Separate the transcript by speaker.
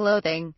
Speaker 1: clothing.